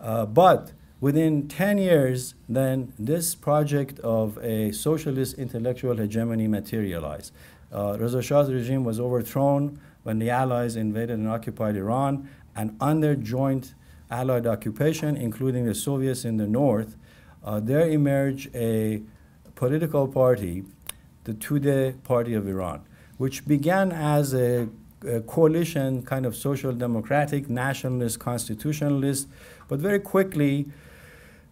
Uh, but within 10 years, then this project of a socialist intellectual hegemony materialized. Uh, Reza Shah's regime was overthrown when the Allies invaded and occupied Iran, and under joint Allied occupation, including the Soviets in the north, uh, there emerged a political party, the Tudeh Party of Iran, which began as a, a coalition, kind of social democratic, nationalist, constitutionalist, but very quickly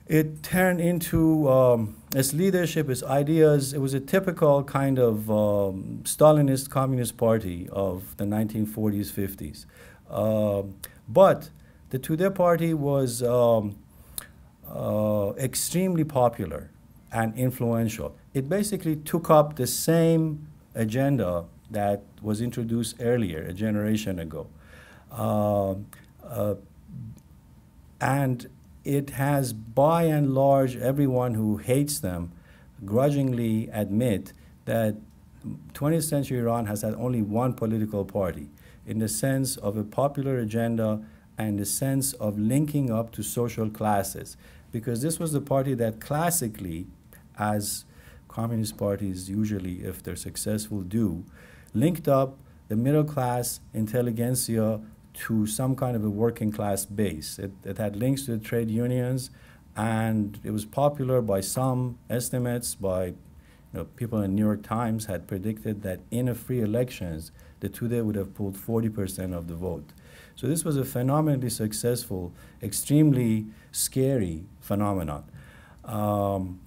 it turned into um, its leadership, its ideas. It was a typical kind of um, Stalinist communist party of the 1940s, 50s. Uh, but the Tudeh party was um, uh, extremely popular and influential. It basically took up the same agenda that was introduced earlier, a generation ago. Uh, uh, and it has, by and large, everyone who hates them grudgingly admit that 20th century Iran has had only one political party in the sense of a popular agenda and the sense of linking up to social classes. Because this was the party that classically, as communist parties usually, if they're successful, do, linked up the middle class intelligentsia to some kind of a working class base. It, it had links to the trade unions, and it was popular by some estimates, by you know, people in New York Times had predicted that in a free elections, the Tudeh would have pulled 40% of the vote. So this was a phenomenally successful, extremely scary phenomenon. Um,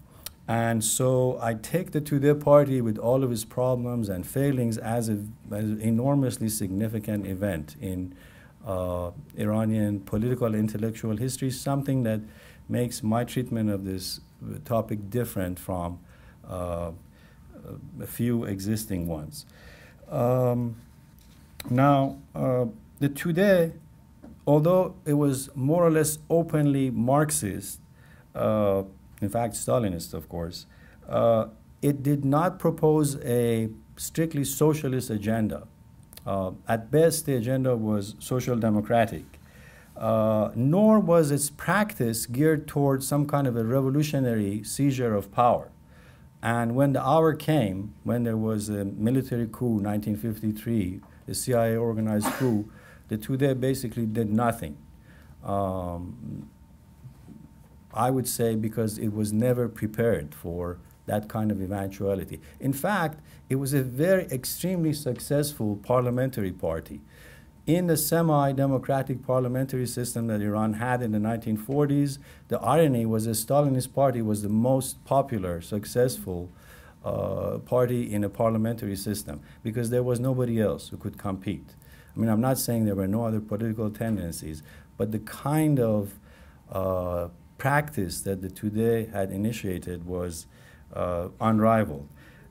and so I take the Tudeh party with all of its problems and failings as, a, as an enormously significant event in uh, Iranian political intellectual history, something that makes my treatment of this topic different from uh, a few existing ones. Um, now, uh, the Tudeh, although it was more or less openly Marxist, uh, in fact, Stalinist, of course, uh, it did not propose a strictly socialist agenda. Uh, at best, the agenda was social democratic. Uh, nor was its practice geared towards some kind of a revolutionary seizure of power. And when the hour came, when there was a military coup, 1953, the CIA organized coup, the Tudeh basically did nothing. Um, I would say because it was never prepared for that kind of eventuality. In fact, it was a very extremely successful parliamentary party. In the semi democratic parliamentary system that Iran had in the 1940s, the irony was the Stalinist party was the most popular, successful uh, party in a parliamentary system because there was nobody else who could compete. I mean, I'm not saying there were no other political tendencies, but the kind of uh, practice that the Tudeh had initiated was uh, unrivaled.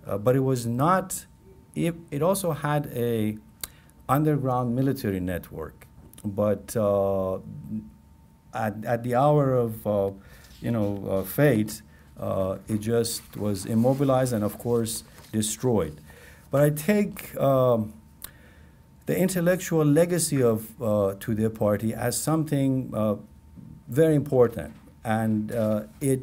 Uh, but it was not, it, it also had a underground military network. But uh, at, at the hour of, uh, you know, uh, fate, it just was immobilized and, of course, destroyed. But I take um, the intellectual legacy of uh, Tudeh party as something uh, very important, and uh, it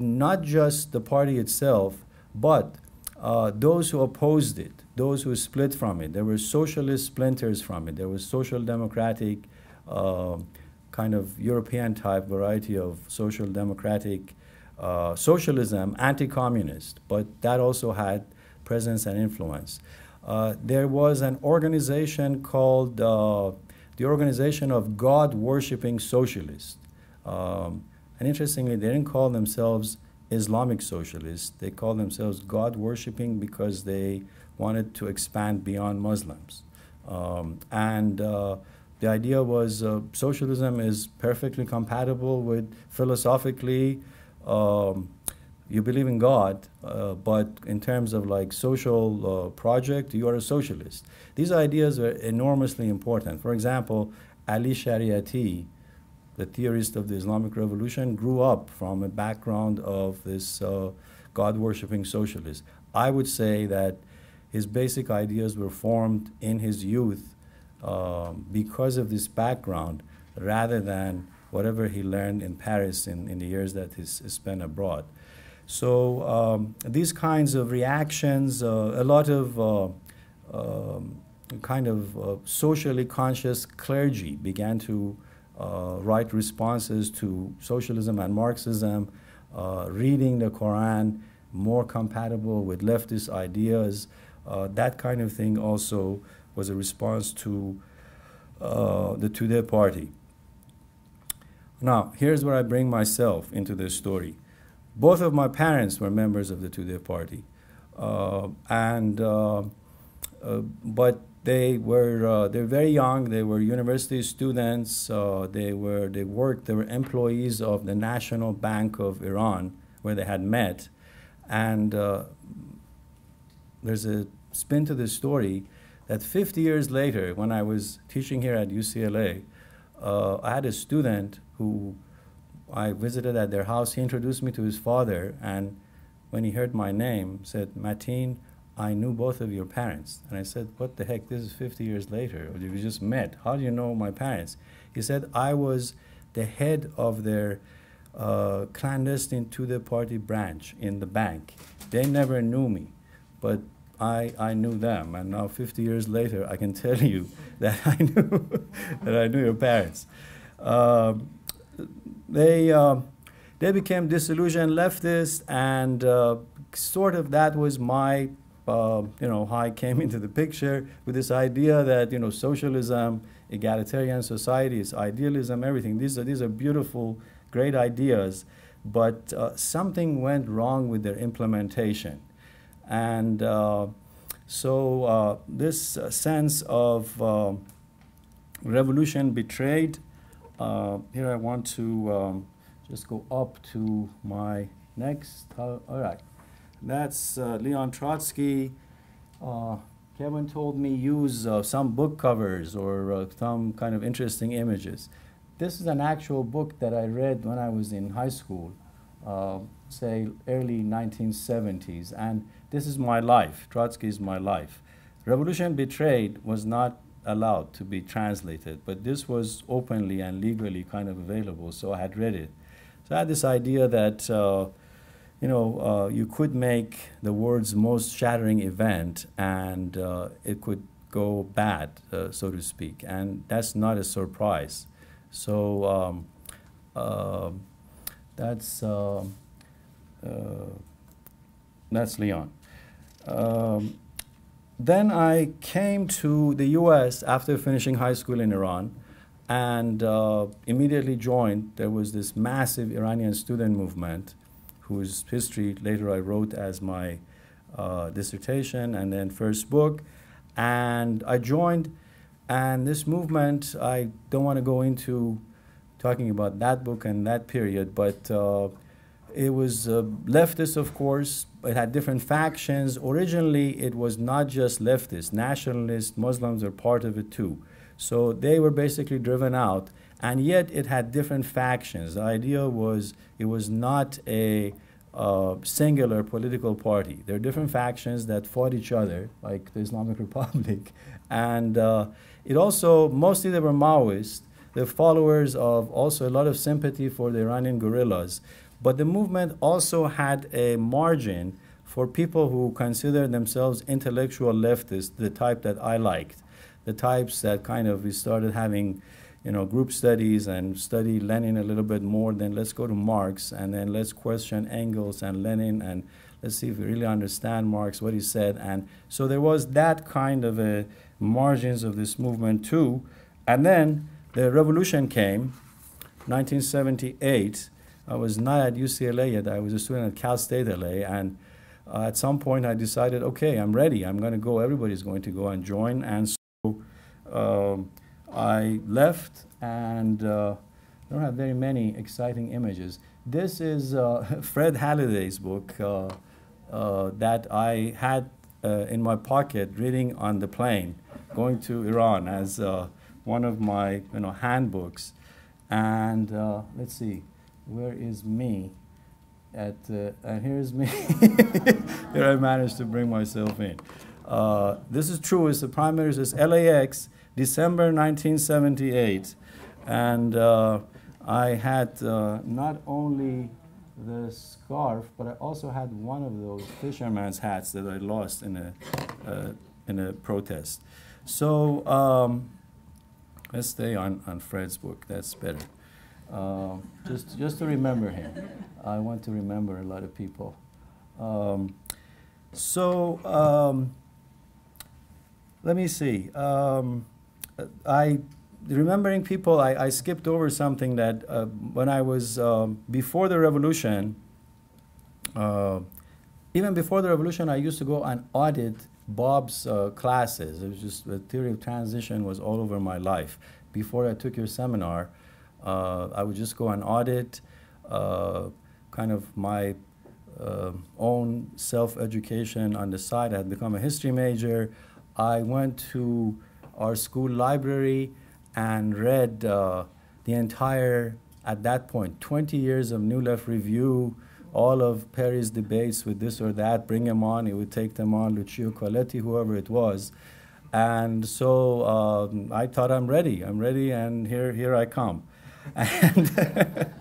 not just the party itself, but uh, those who opposed it, those who split from it. There were socialist splinters from it. There was social democratic, uh, kind of European type variety of social democratic uh, socialism, anti-communist, but that also had presence and influence. Uh, there was an organization called uh, the Organization of God Worshipping Socialists. Um, and interestingly, they didn't call themselves Islamic socialists. They called themselves God worshipping because they wanted to expand beyond Muslims. Um, and uh, the idea was uh, socialism is perfectly compatible with philosophically. Um, you believe in God, uh, but in terms of like social uh, project, you are a socialist. These ideas are enormously important. For example, Ali Shariati, the theorist of the Islamic Revolution, grew up from a background of this uh, God worshipping socialist. I would say that his basic ideas were formed in his youth um, because of this background rather than whatever he learned in Paris in, in the years that he spent abroad. So um, these kinds of reactions, uh, a lot of uh, um, kind of uh, socially conscious clergy began to uh, write responses to socialism and Marxism, uh, reading the Quran more compatible with leftist ideas. Uh, that kind of thing also was a response to the Tudeh party. Now, here's where I bring myself into this story. Both of my parents were members of the Tudeh party. Uh, and, uh, uh, but they were uh, they were very young. They were university students. Uh, they were they worked. They were employees of the National Bank of Iran, where they had met. And uh, there's a spin to this story that 50 years later, when I was teaching here at UCLA, uh, I had a student who I visited at their house. He introduced me to his father, and when he heard my name, said, "Matin." I knew both of your parents. And I said, What the heck? This is 50 years later. We just met. How do you know my parents? He said, I was the head of their uh, clandestine the party branch in the bank. They never knew me, but I, I knew them. And now, 50 years later, I can tell you that I knew, that I knew your parents. Uh, they, uh, they became disillusioned leftists, and uh, sort of that was my uh, you know, I came into the picture with this idea that, you know, socialism, egalitarian societies, idealism, everything. These are, these are beautiful, great ideas, but uh, something went wrong with their implementation. And uh, so uh, this uh, sense of uh, revolution betrayed, here I want to um, just go up to my next, all right. That's uh, Leon Trotsky. Uh, Kevan told me use uh, some book covers or uh, some kind of interesting images. This is an actual book that I read when I was in high school, uh, say early 1970s, and this is my life. Trotsky is my life. Revolution Betrayed was not allowed to be translated, but this was openly and legally kind of available, so I had read it. So I had this idea that uh, you know, uh, you could make the world's most shattering event and uh, it could go bad, uh, so to speak. And that's not a surprise. So um, uh, that's, uh, uh, that's Leon. Um, then I came to the US after finishing high school in Iran and immediately joined. There was this massive Iranian student movement whose history later I wrote as my uh, dissertation and then first book. And I joined, and this movement, I don't want to go into talking about that book and that period, but uh, it was uh, leftist, of course. It had different factions. Originally, it was not just leftist, nationalists, Muslims are part of it too. So they were basically driven out and yet it had different factions. The idea was it was not a uh, singular political party. There are different factions that fought each other, like the Islamic Republic, and uh, it also mostly they were Maoist. The followers of also a lot of sympathy for the Iranian guerrillas, but the movement also had a margin for people who consider themselves intellectual leftists, the type that I liked, the types that kind of we started having you know, group studies and study Lenin a little bit more, then let's go to Marx and then let's question Engels and Lenin and let's see if we really understand Marx, what he said. And so there was that kind of a margins of this movement too. And then the revolution came, 1978. I was not at UCLA yet. I was a student at Cal State LA. And uh, at some point I decided, okay, I'm ready. I'm going to go. Everybody's going to go and join. And so um, I left and uh, I don't have very many exciting images. This is uh, Fred Halliday's book uh, uh that I had uh, in my pocket reading on the plane going to Iran as uh, one of my you know, handbooks. And let's see, where is me? At, and here's me. Here I managed to bring myself in. this is true, it's the primary, it's LAX December 1978. And uh, I had uh, not only the scarf, but I also had one of those fisherman's hats that I lost in a, uh, in a protest. So um, let's stay on, on Fred's book, that's better. Uh, just, just to remember him. I want to remember a lot of people. Um, so um, let me see. Um, I remembering people, I, I, skipped over something that uh, when I was um, before the revolution, uh, even before the revolution, I used to go and audit Bob's uh, classes. It was just the theory of transition was all over my life. Before I took your seminar, uh, I would just go and audit uh, kind of my uh, own self-education on the side. I had become a history major. I went to our school library and read uh, the entire, at that point, 20 years of New Left Review, all of Perry's debates with this or that, bring him on, he would take them on, Lucio Colletti, whoever it was. And so um, I thought I'm ready, I'm ready, and here, here I come. And,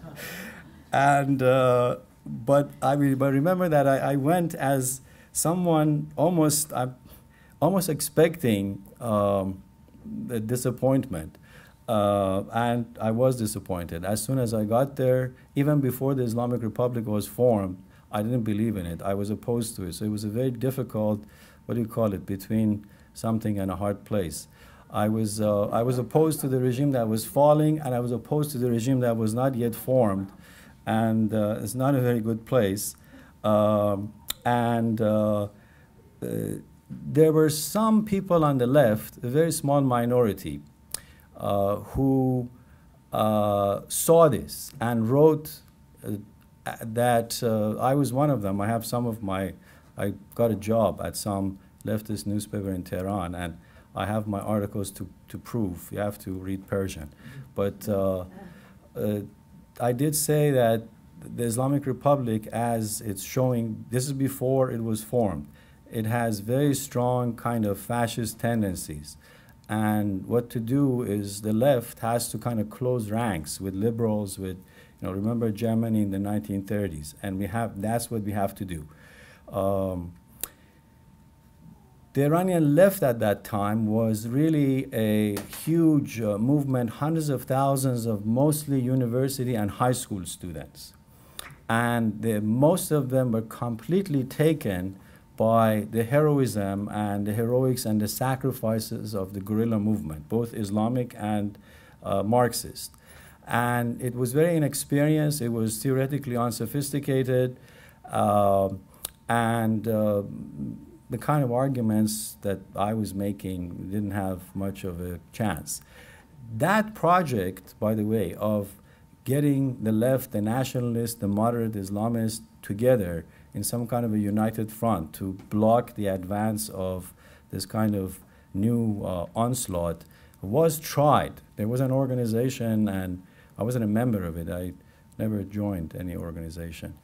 and uh, but I but remember that I, I went as someone almost, I'm almost expecting um, the disappointment. Uh, and I was disappointed. As soon as I got there, even before the Islamic Republic was formed, I didn't believe in it. I was opposed to it. So it was a very difficult, what do you call it, between something and a hard place. I was, uh, I was opposed to the regime that was falling, and I was opposed to the regime that was not yet formed. And uh, it's not a very good place. Um, and uh, uh, there were some people on the left, a very small minority, uh, who uh, saw this and wrote uh, that uh, I was one of them. I have some of my, I got a job at some leftist newspaper in Tehran, and I have my articles to, to prove. You have to read Persian. But uh, I did say that the Islamic Republic, as it's showing, this is before it was formed, it has very strong kind of fascist tendencies. And what to do is the left has to kind of close ranks with liberals, with, you know, remember Germany in the 1930s. And we have, that's what we have to do. Um, the Iranian left at that time was really a huge uh, movement, hundreds of thousands of mostly university and high school students. And the, most of them were completely taken by the heroism and the heroics and the sacrifices of the guerrilla movement, both Islamic and uh, Marxist. And it was very inexperienced, it was theoretically unsophisticated, uh, and uh, the kind of arguments that I was making didn't have much of a chance. That project, by the way, of getting the left, the nationalists, the moderate Islamists together in some kind of a united front to block the advance of this kind of new uh, onslaught was tried. There was an organization, and I wasn't a member of it. I never joined any organization.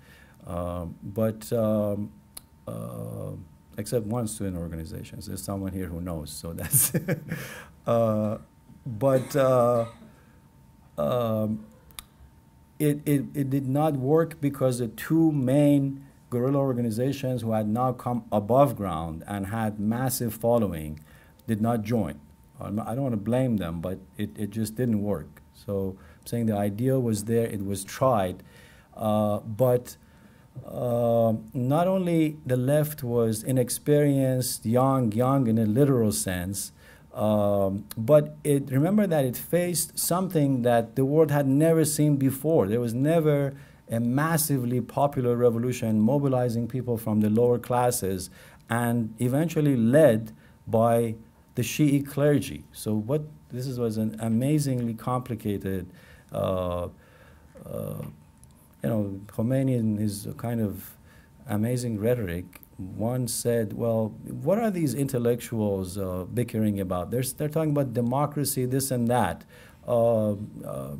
Um, but um, uh, except one student organization. So there's someone here who knows, so that's. uh, but uh, um, it, it, it did not work because the two main guerrilla organizations who had now come above ground and had massive following did not join. I don't want to blame them, but it, it just didn't work. So I'm saying the idea was there, it was tried, uh, but uh, not only the left was inexperienced, young, young in a literal sense, um, but it, remember that it faced something that the world had never seen before. There was never a massively popular revolution mobilizing people from the lower classes and eventually led by the Shi'i clergy. So what this was an amazingly complicated, uh, uh, you know, Khomeini in his kind of amazing rhetoric once said, well, what are these intellectuals uh, bickering about? They're, they're talking about democracy, this and that. Uh, uh,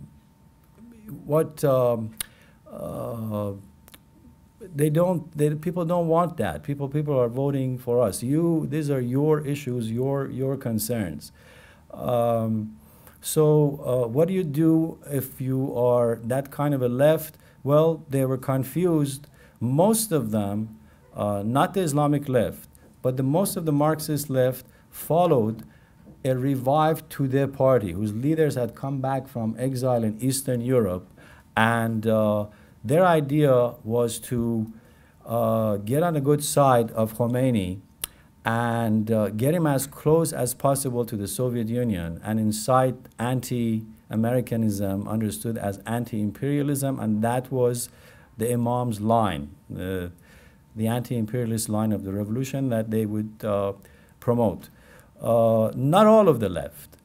what um, uh, they don't they, people don't want that people people are voting for us you these are your issues your your concerns um, So, uh, what do you do if you are that kind of a left? Well, they were confused. Most of them, uh, not the Islamic left, but the most of the Marxist left followed a revived Tudeh party whose leaders had come back from exile in Eastern Europe, and uh, their idea was to uh, get on the good side of Khomeini and uh, get him as close as possible to the Soviet Union and incite anti Americanism, understood as anti imperialism, and that was the Imam's line, uh, the anti imperialist line of the revolution that they would uh, promote. Uh, not all of the left.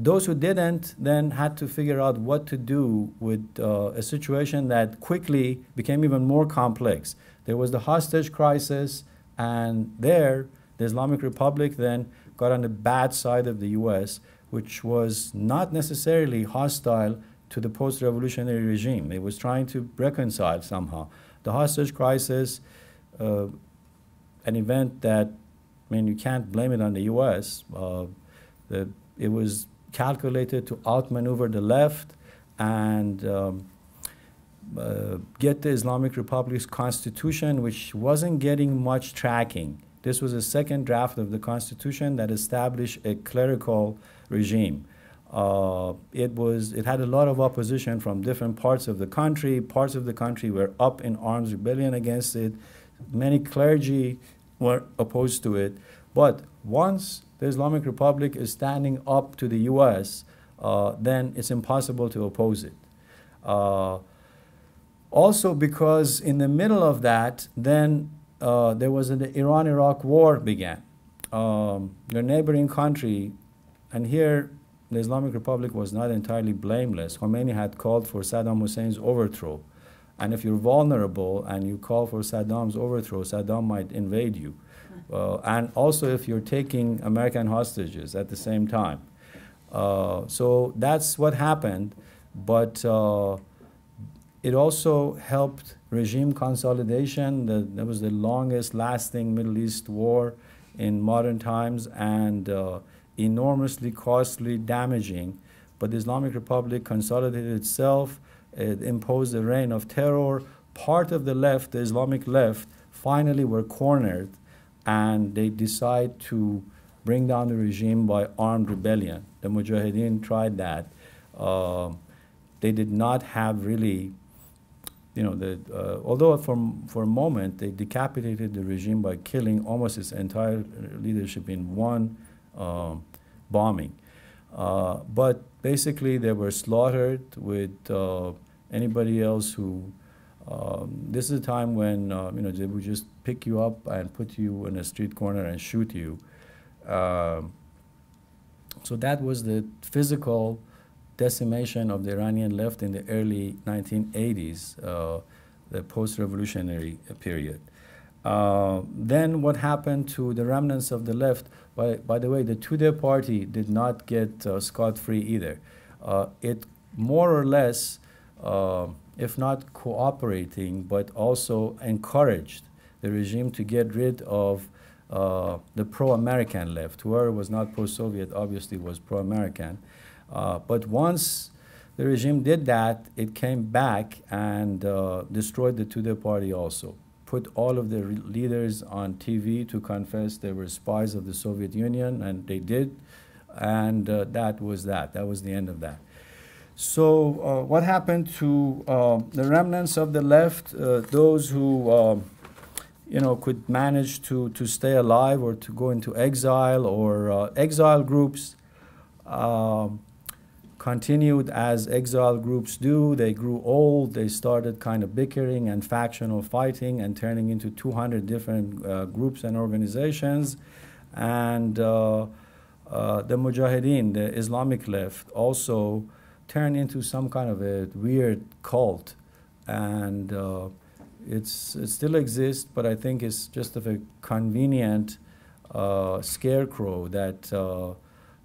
Those who didn't then had to figure out what to do with uh, a situation that quickly became even more complex. There was the hostage crisis and there, the Islamic Republic then got on the bad side of the US, which was not necessarily hostile to the post revolutionary regime. It was trying to reconcile somehow. The hostage crisis, uh, an event that, I mean, you can't blame it on the US. Uh, the, it was calculated to outmaneuver the left and um, uh, get the Islamic Republic's constitution, which wasn't getting much tracking. This was a second draft of the constitution that established a clerical regime. Uh, it was it had a lot of opposition from different parts of the country. Parts of the country were up in arms rebellion against it. Many clergy were opposed to it. But once the Islamic Republic is standing up to the U.S., uh, then it's impossible to oppose it. Uh, also, because in the middle of that, then uh, there was an Iran-Iraq war began. Um, the neighboring country, and here the Islamic Republic was not entirely blameless. Khomeini had called for Saddam Hussein's overthrow. And if you're vulnerable and you call for Saddam's overthrow, Saddam might invade you. Uh, and also if you're taking American hostages at the same time. Uh, so that's what happened. But uh, it also helped regime consolidation. The, that was the longest lasting Middle East war in modern times and uh, enormously costly, damaging. But the Islamic Republic consolidated itself, it imposed a reign of terror. Part of the left, the Islamic left, finally were cornered and they decide to bring down the regime by armed rebellion. The Mujahideen tried that. Uh, they did not have really you know, the, uh, although for, for a moment they decapitated the regime by killing almost its entire leadership in one uh, bombing. But basically, they were slaughtered with uh, anybody else who. Um, this is a time when uh, you know they would just pick you up and put you in a street corner and shoot you. Um, so that was the physical decimation of the Iranian left in the early 1980s, uh, the post-revolutionary period. Uh, then what happened to the remnants of the left? By, by the way, the Tudeh party did not get uh, scot-free either. Uh, it more or less, uh, if not cooperating, but also encouraged the regime to get rid of uh, the pro-American left. Whoever was not pro-Soviet obviously was pro-American. Uh, but once the regime did that, it came back and uh, destroyed the Tudeh party also. Put all of the leaders on TV to confess they were spies of the Soviet Union, and they did. And uh, that was that. That was the end of that. So, uh, what happened to uh, the remnants of the left, those who um, you know, could manage to, to stay alive or to go into exile or exile groups? Um, continued as exile groups do. They grew old. They started kind of bickering and factional fighting and turning into 200 different uh, groups and organizations. And uh, uh, the Mujahideen, the Islamic left, also turned into some kind of a weird cult. And uh, it's, it still exists, but I think it's just of a convenient uh, scarecrow that uh,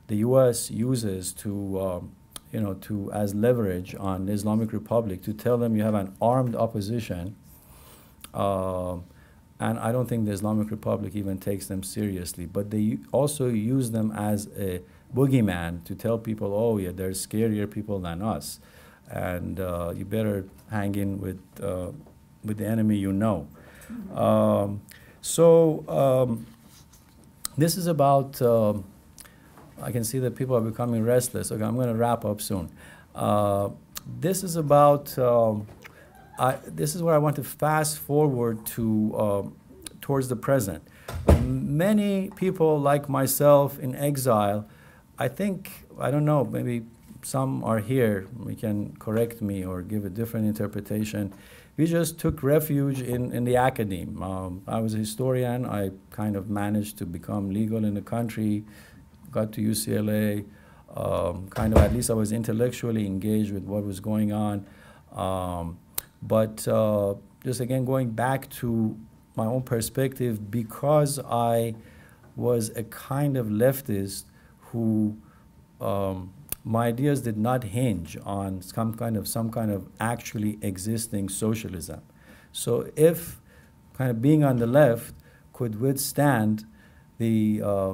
the U.S. uses to um, you know, to as leverage on the Islamic Republic to tell them you have an armed opposition. Uh, and I don't think the Islamic Republic even takes them seriously. But they also use them as a boogeyman to tell people, oh, yeah, there's scarier people than us. And uh, you better hang in with, uh, with the enemy you know. Um, so um, this is about, um, I can see that people are becoming restless. Okay, I'm going to wrap up soon. Uh, this is about, um, I, this is where I want to fast forward to um, towards the present. Many people like myself in exile, I think, I don't know, maybe some are here, we can correct me or give a different interpretation. We just took refuge in, in the academe. Um, I was a historian. I kind of managed to become legal in the country, got to UCLA, um, kind of at least I was intellectually engaged with what was going on. Um, but uh, just again, going back to my own perspective, because I was a kind of leftist who um, my ideas did not hinge on some kind of some kind of actually existing socialism. So if kind of being on the left could withstand the uh,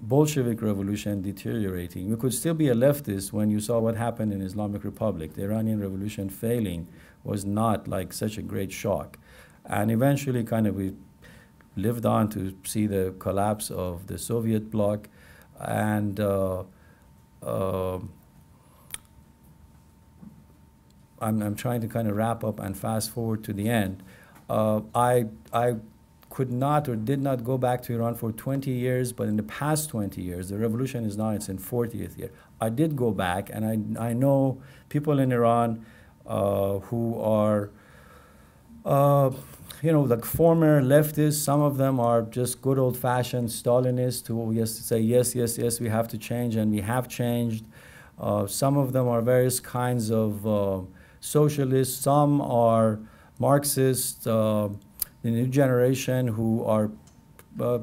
Bolshevik revolution deteriorating, we could still be a leftist when you saw what happened in Islamic Republic. The Iranian revolution failing was not like such a great shock. And eventually kind of we lived on to see the collapse of the Soviet bloc and uh, uh, I'm, I'm trying to kind of wrap up and fast forward to the end. Uh, I, I could not or did not go back to Iran for 20 years, but in the past 20 years, the revolution is now it's in 40th year. I did go back, and I, I know people in Iran uh, who are, uh, you know, like former leftists. Some of them are just good old-fashioned Stalinists who yes say yes, yes, yes, we have to change, and we have changed. Uh, some of them are various kinds of uh, socialists. Some are Marxists. Uh, the new generation who are uh,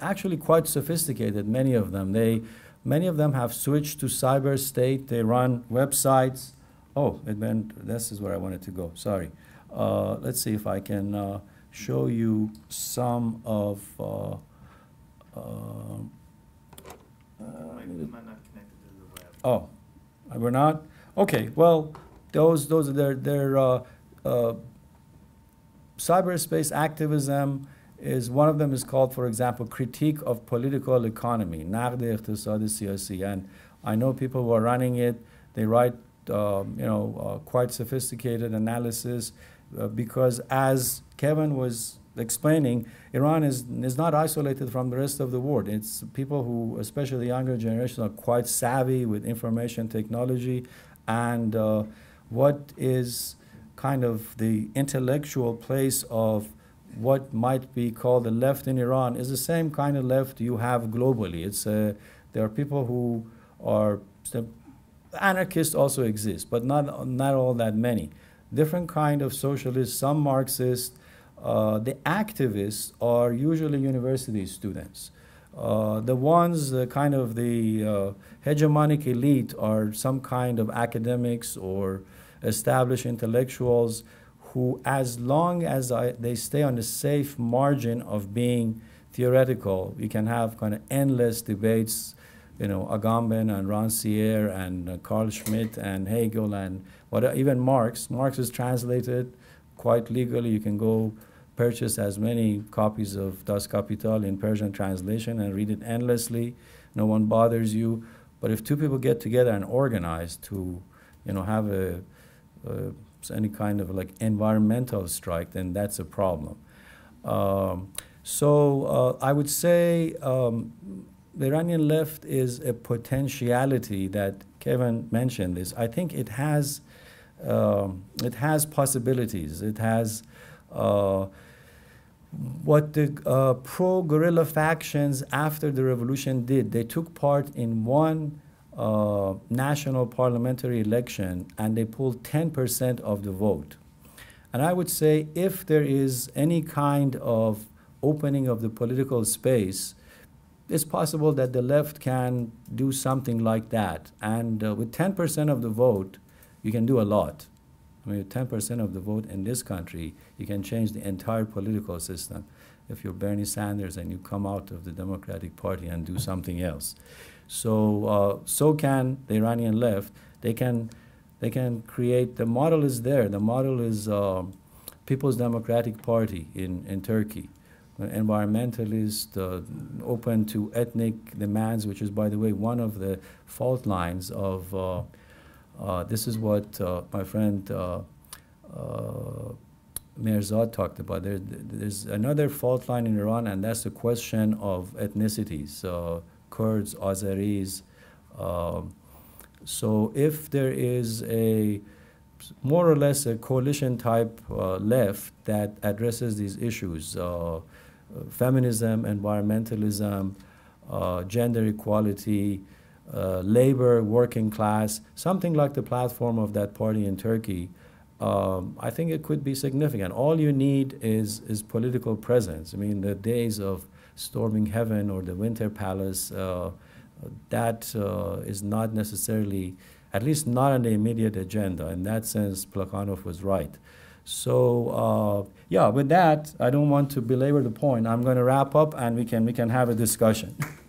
actually quite sophisticated. Many of them. They, many of them have switched to cyber state. They run websites. Oh, meant this is where I wanted to go. Sorry. Uh, let's see if I can uh, show you some of. Uh, uh, oh, we're not. Okay. Well, those those are their their uh, uh, cyberspace activism is one of them is called, for example, critique of political economy, نقد اقتصاد سیاسی. And I know people who are running it. They write, uh, you know, uh, quite sophisticated analysis uh, because, as Kevan was explaining, Iran is is not isolated from the rest of the world. It's people who, especially the younger generation, are quite savvy with information technology, and uh, what is kind of the intellectual place of what might be called the left in Iran is the same kind of left you have globally. It's uh, there are people who are anarchists also exist, but not not all that many. Different kind of socialists, some Marxists. Uh, the activists are usually university students. Uh, the ones, uh, kind of the uh, hegemonic elite, are some kind of academics or established intellectuals who, as long as I, they stay on the safe margin of being theoretical, you can have kind of endless debates, you know, Agamben and Rancière and uh, Carl Schmitt and Hegel and what, even Marx. Marx is translated quite legally. You can go purchase as many copies of Das Kapital in Persian translation and read it endlessly. No one bothers you. But if two people get together and organize to, you know, have a any kind of like environmental strike, then that's a problem. Um, so uh, I would say um, the Iranian left is a potentiality that Kevan mentioned. This I think it has um, it has possibilities. It has uh, what the uh, pro guerrilla factions after the revolution did. They took part in one uh, national parliamentary election and they pulled 10% of the vote. And I would say if there is any kind of opening of the political space, it's possible that the left can do something like that. And uh, with 10% of the vote, you can do a lot. I mean, 10% of the vote in this country, you can change the entire political system. if you're Bernie Sanders and you come out of the Democratic Party and do something else. So, uh, so can the Iranian left. They can, they can create, the model is there. The model is uh, People's Democratic Party in, in Turkey environmentalist, uh, open to ethnic demands, which is, by the way, one of the fault lines of uh, this is what uh, my friend uh, uh, Mirzad talked about. There, there's another fault line in Iran, and that's the question of ethnicities uh, Kurds, Azeris. Um, so if there is a more or less a coalition type uh, left that addresses these issues uh, feminism, environmentalism, uh, gender equality, uh, labor, working class, something like the platform of that party in Turkey, um, I think it could be significant. All you need is, is political presence. I mean, the days of storming heaven or the Winter Palace, uh, that uh, is not necessarily, at least not on the immediate agenda. In that sense, Plekhanov was right. So uh, yeah, with that, I don't want to belabor the point. I'm going to wrap up, and we can we can have a discussion.